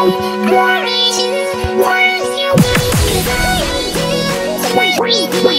Wait, wait, wait.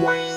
Wow.